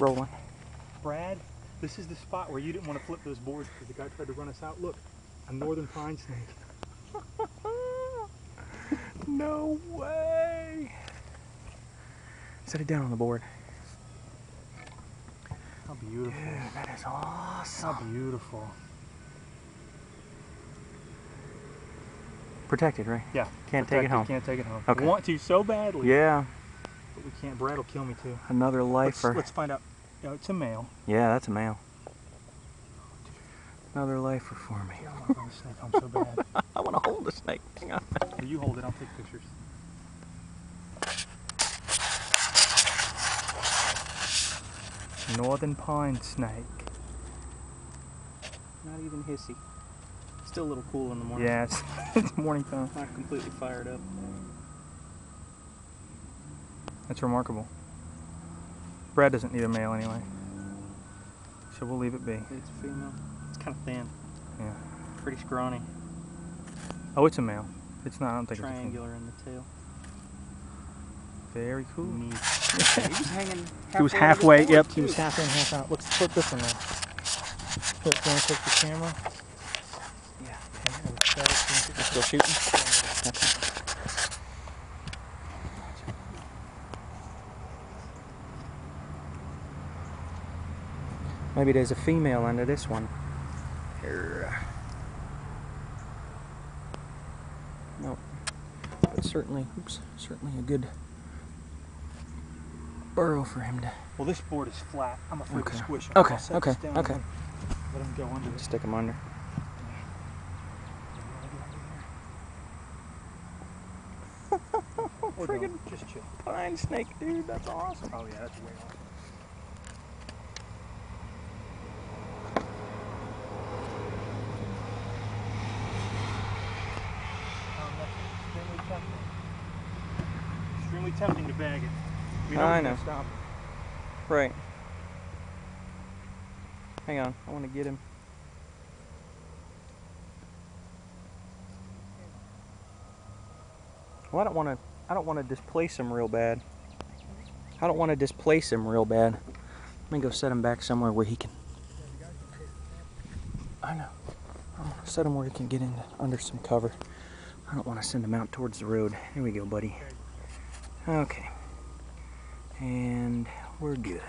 rolling. Brad, this is the spot where you didn't want to flip those boards because the guy tried to run us out. Look, a northern pine snake. no way. Set it down on the board. How beautiful. Dude, that is awesome. How beautiful. Protected, right? Yeah. Can't take it home. Can't take it home. Okay. I want to so badly. Yeah, But we can't. Brad will kill me too. another Let's, lifer. let's find out. No, it's a male. Yeah, that's a male. Another lifer for me. I want to run the snake home so bad. I want to hold the snake. Hang on. You hold it. I'll take pictures. Northern pine snake. Not even hissy. Still a little cool in the morning. Yeah, it's, it's morning time. Not completely fired up. That's remarkable. Brad doesn't need a male anyway. So we'll leave it be. It's female. It's kind of thin. Yeah. Pretty scrawny. Oh, it's a male. It's not. I don't think it's. Triangular in the tail. Very cool. Neat. he was hanging He was halfway. Yep. He was half in, half out. Let's flip this one now. Flip, you want to take the camera? Yeah. Okay, I will set it You're still shooting? Okay. Maybe there's a female under this one. Here. Nope. But certainly, oops, certainly a good burrow for him to Well, this board is flat. I'm afraid Okay. to squish him. Okay, okay, down okay. Let him go under stick him under. Friggin'. Just chill. Pine snake, dude, that's awesome. Oh, yeah, that's way off. Um, that's extremely tempting. Extremely tempting to bag it. We I he's know. Stop. Right. Hang on, I want to get him. Well, I don't want to. I don't want to displace him real bad. I don't want to displace him real bad. Let me go set him back somewhere where he can. I know. I want to set him where he can get in under some cover. I don't want to send him out towards the road. Here we go, buddy. Okay. And we're good.